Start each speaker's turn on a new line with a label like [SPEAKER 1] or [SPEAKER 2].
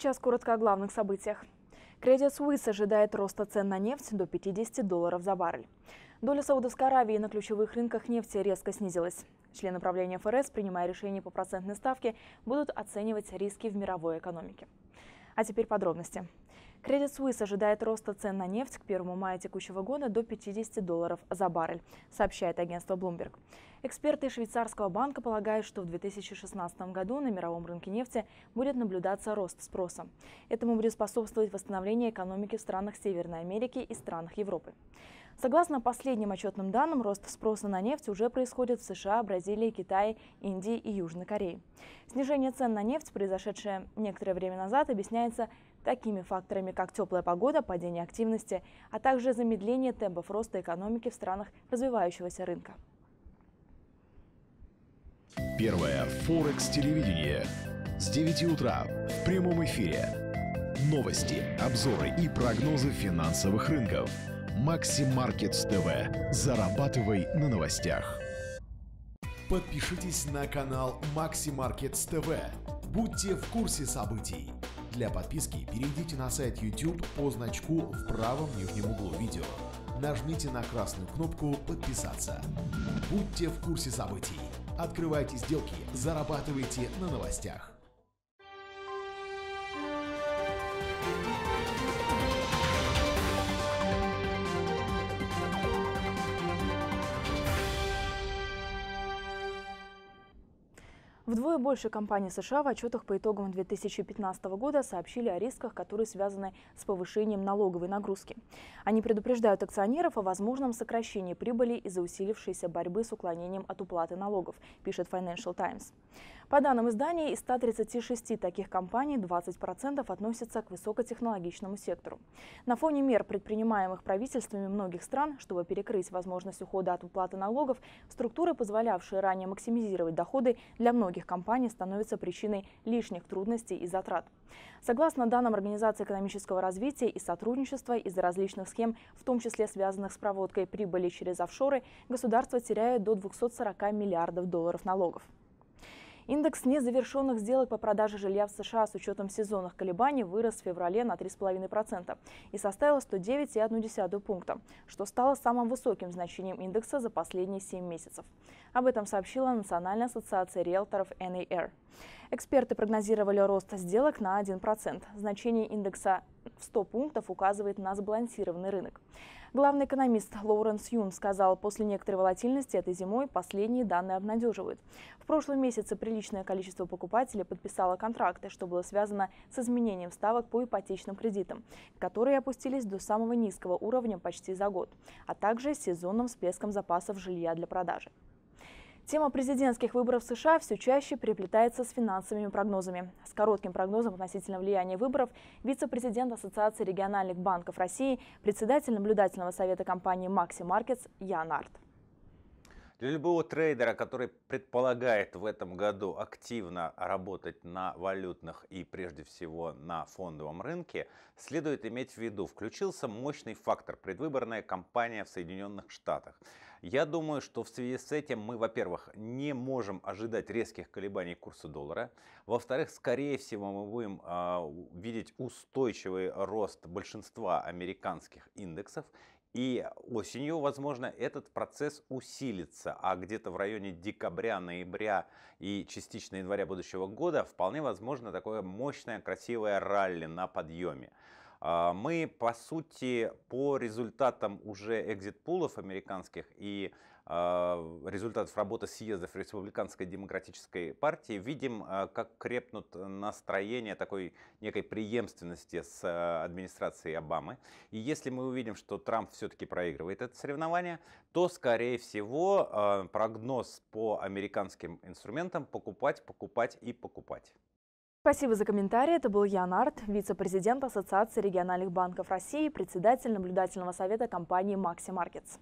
[SPEAKER 1] сейчас коротко о главных событиях. Credit Suisse ожидает роста цен на нефть до 50 долларов за баррель. Доля Саудовской Аравии на ключевых рынках нефти резко снизилась. Члены правления ФРС, принимая решения по процентной ставке, будут оценивать риски в мировой экономике. А теперь подробности. Credit Suisse ожидает роста цен на нефть к 1 мая текущего года до 50 долларов за баррель, сообщает агентство Bloomberg. Эксперты швейцарского банка полагают, что в 2016 году на мировом рынке нефти будет наблюдаться рост спроса. Этому будет способствовать восстановление экономики в странах Северной Америки и странах Европы. Согласно последним отчетным данным, рост спроса на нефть уже происходит в США, Бразилии, Китае, Индии и Южной Корее. Снижение цен на нефть, произошедшее некоторое время назад, объясняется такими факторами, как теплая погода, падение активности, а также замедление темпов роста экономики в странах развивающегося рынка.
[SPEAKER 2] Первое Форекс телевидение с 9 утра в прямом эфире. Новости, обзоры и прогнозы финансовых рынков. Макси Маркетс ТВ. Зарабатывай на новостях. Подпишитесь на канал Макси Маркетс ТВ. Будьте в курсе событий. Для подписки перейдите на сайт YouTube по значку в правом нижнем углу видео. Нажмите на красную кнопку «Подписаться». Будьте в курсе событий. Открывайте сделки, зарабатывайте на новостях.
[SPEAKER 1] Вдвое больше компаний США в отчетах по итогам 2015 года сообщили о рисках, которые связаны с повышением налоговой нагрузки. Они предупреждают акционеров о возможном сокращении прибыли из-за усилившейся борьбы с уклонением от уплаты налогов, пишет Financial Times. По данным издания, из 136 таких компаний 20% относятся к высокотехнологичному сектору. На фоне мер, предпринимаемых правительствами многих стран, чтобы перекрыть возможность ухода от уплаты налогов, структуры, позволявшие ранее максимизировать доходы для многих компаний, становятся причиной лишних трудностей и затрат. Согласно данным Организации экономического развития и сотрудничества, из-за различных схем, в том числе связанных с проводкой прибыли через офшоры, государство теряет до 240 миллиардов долларов налогов. Индекс незавершенных сделок по продаже жилья в США с учетом сезонных колебаний вырос в феврале на 3,5% и составил 109,1 пункта, что стало самым высоким значением индекса за последние 7 месяцев. Об этом сообщила Национальная ассоциация риэлторов NAR. Эксперты прогнозировали рост сделок на 1%. Значение индекса в 100 пунктов указывает на сбалансированный рынок. Главный экономист Лоуренс Юн сказал, после некоторой волатильности этой зимой последние данные обнадеживают. В прошлом месяце приличное количество покупателей подписало контракты, что было связано с изменением ставок по ипотечным кредитам, которые опустились до самого низкого уровня почти за год, а также сезонным всплеском запасов жилья для продажи. Тема президентских выборов в США все чаще переплетается с финансовыми прогнозами. С коротким прогнозом относительно влияния выборов вице-президент Ассоциации региональных банков России, председатель наблюдательного совета компании Maxi Markets Ян Арт.
[SPEAKER 3] Для любого трейдера, который предполагает в этом году активно работать на валютных и прежде всего на фондовом рынке, следует иметь в виду, включился мощный фактор предвыборная кампания в Соединенных Штатах. Я думаю, что в связи с этим мы, во-первых, не можем ожидать резких колебаний курса доллара. Во-вторых, скорее всего, мы будем э, видеть устойчивый рост большинства американских индексов. И осенью, возможно, этот процесс усилится, а где-то в районе декабря, ноября и частично января будущего года вполне возможно такое мощное, красивое ралли на подъеме. А, мы, по сути, по результатам уже экзит-пулов американских и а, результатов работы съездов Республиканской демократической партии видим, а, как крепнут настроения такой некой преемственности с администрацией Обамы. И если мы увидим, что Трамп все-таки проигрывает это соревнование, то, скорее всего, прогноз по американским инструментам покупать, покупать и покупать.
[SPEAKER 1] Спасибо за комментарий. Это был Ян Арт, вице-президент Ассоциации региональных банков России, председатель наблюдательного совета компании Maxi Markets.